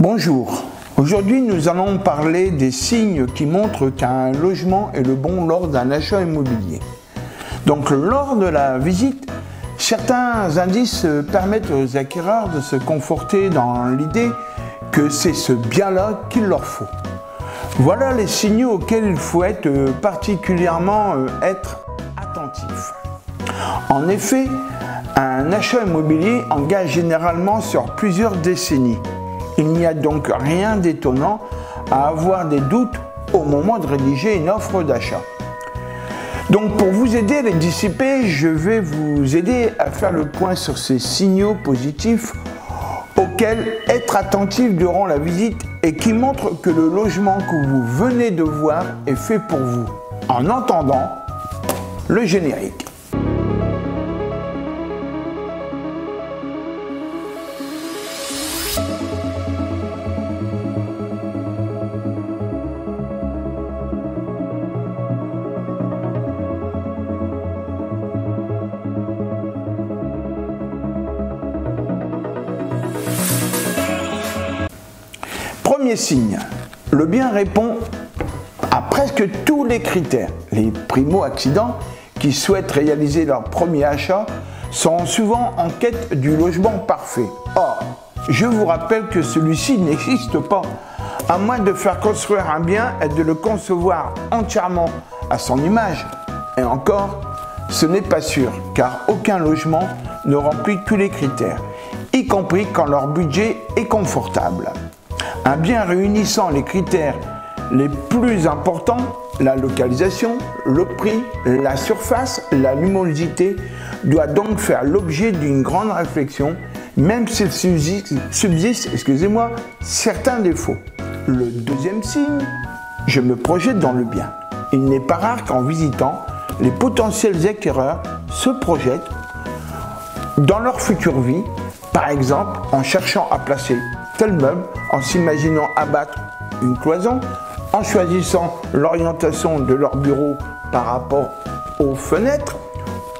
Bonjour. Aujourd'hui, nous allons parler des signes qui montrent qu'un logement est le bon lors d'un achat immobilier. Donc, lors de la visite, certains indices permettent aux acquéreurs de se conforter dans l'idée que c'est ce bien-là qu'il leur faut. Voilà les signaux auxquels il faut être particulièrement euh, être attentif. En effet, un achat immobilier engage généralement sur plusieurs décennies. Il n'y a donc rien d'étonnant à avoir des doutes au moment de rédiger une offre d'achat. Donc pour vous aider à les dissiper, je vais vous aider à faire le point sur ces signaux positifs auxquels être attentif durant la visite et qui montrent que le logement que vous venez de voir est fait pour vous. En entendant le générique. Premier signe, le bien répond à presque tous les critères. Les primo-accidents qui souhaitent réaliser leur premier achat sont souvent en quête du logement parfait. Or, je vous rappelle que celui-ci n'existe pas, à moins de faire construire un bien et de le concevoir entièrement à son image. Et encore, ce n'est pas sûr, car aucun logement ne remplit tous les critères, y compris quand leur budget est confortable. Un bien réunissant les critères les plus importants, la localisation, le prix, la surface, la luminosité, doit donc faire l'objet d'une grande réflexion, même s'il subsiste, subsiste excusez-moi, certains défauts. Le deuxième signe, je me projette dans le bien. Il n'est pas rare qu'en visitant, les potentiels acquéreurs se projettent dans leur future vie, par exemple en cherchant à placer tel meuble, en s'imaginant abattre une cloison, en choisissant l'orientation de leur bureau par rapport aux fenêtres.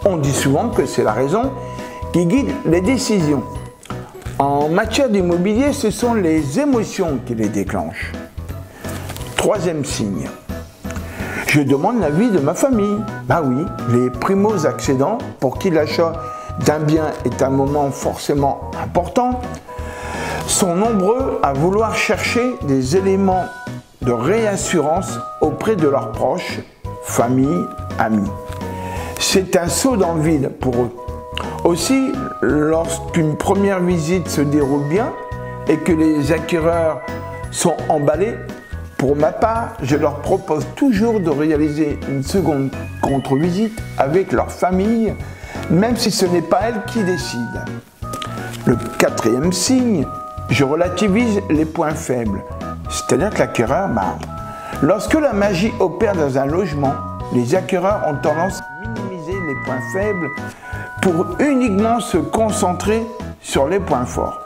On dit souvent que c'est la raison qui guide les décisions. En matière d'immobilier, ce sont les émotions qui les déclenchent. Troisième signe. Je demande l'avis de ma famille. Bah oui, les primos accédants pour qui l'achat d'un bien est un moment forcément important sont nombreux à vouloir chercher des éléments de réassurance auprès de leurs proches, famille, amis. C'est un saut dans vide pour eux. Aussi, lorsqu'une première visite se déroule bien et que les acquéreurs sont emballés, pour ma part, je leur propose toujours de réaliser une seconde contre-visite avec leur famille, même si ce n'est pas elle qui décide. Le quatrième signe, je relativise les points faibles. C'est-à-dire que l'acquéreur, lorsque la magie opère dans un logement, les acquéreurs ont tendance à minimiser les points faibles pour uniquement se concentrer sur les points forts.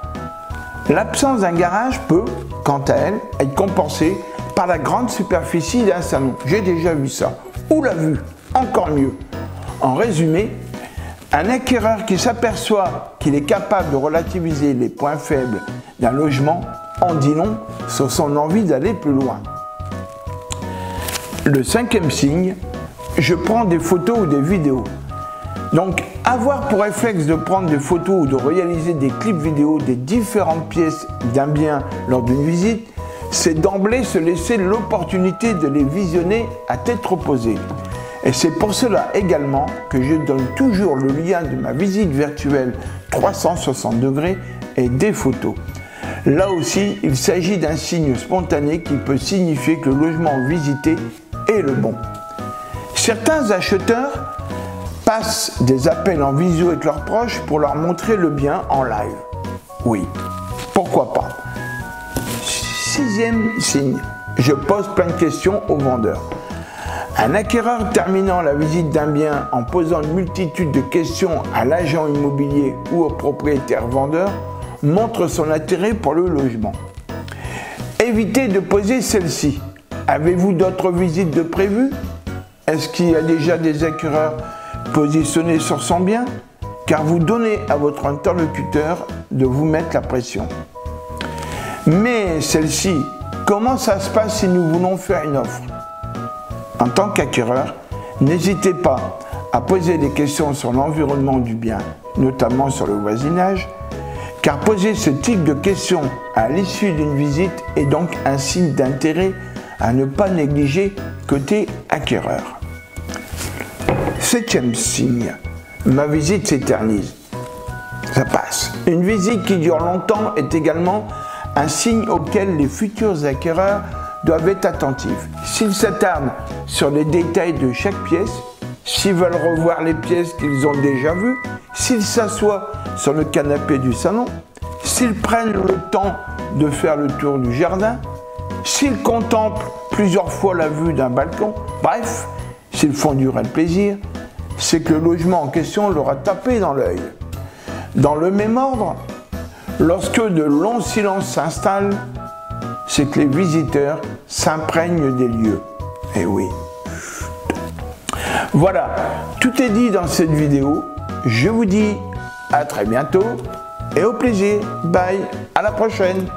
L'absence d'un garage peut, quant à elle, être compensée par la grande superficie d'un salon. J'ai déjà vu ça. Ou l'a vu, encore mieux. En résumé, un acquéreur qui s'aperçoit qu'il est capable de relativiser les points faibles logement en dit long sur son envie d'aller plus loin. Le cinquième signe, je prends des photos ou des vidéos. Donc, avoir pour réflexe de prendre des photos ou de réaliser des clips vidéo des différentes pièces d'un bien lors d'une visite, c'est d'emblée se laisser l'opportunité de les visionner à tête reposée. Et c'est pour cela également que je donne toujours le lien de ma visite virtuelle 360 degrés et des photos. Là aussi, il s'agit d'un signe spontané qui peut signifier que le logement visité est le bon. Certains acheteurs passent des appels en visio avec leurs proches pour leur montrer le bien en live. Oui, pourquoi pas? Sixième signe, je pose plein de questions aux vendeurs. Un acquéreur terminant la visite d'un bien en posant une multitude de questions à l'agent immobilier ou au propriétaire vendeur montre son intérêt pour le logement. Évitez de poser celle-ci. Avez-vous d'autres visites de prévues? Est-ce qu'il y a déjà des acquéreurs positionnés sur son bien? Car vous donnez à votre interlocuteur de vous mettre la pression. Mais celle-ci, comment ça se passe si nous voulons faire une offre? En tant qu'acquéreur, n'hésitez pas à poser des questions sur l'environnement du bien, notamment sur le voisinage, car poser ce type de questions à l'issue d'une visite est donc un signe d'intérêt à ne pas négliger côté acquéreur. Septième signe, ma visite s'éternise. Ça passe. Une visite qui dure longtemps est également un signe auquel les futurs acquéreurs doivent être attentifs. S'ils s'attardent sur les détails de chaque pièce, s'ils veulent revoir les pièces qu'ils ont déjà vues, s'ils s'assoient sur le canapé du salon, s'ils prennent le temps de faire le tour du jardin, s'ils contemplent plusieurs fois la vue d'un balcon, bref, s'ils font durer le plaisir, c'est que le logement en question leur a tapé dans l'œil. Dans le même ordre, Lorsque de longs silences s'installent, c'est que les visiteurs s'imprègnent des lieux. Eh oui. Voilà, tout est dit dans cette vidéo. Je vous dis à très bientôt et au plaisir. Bye, à la prochaine.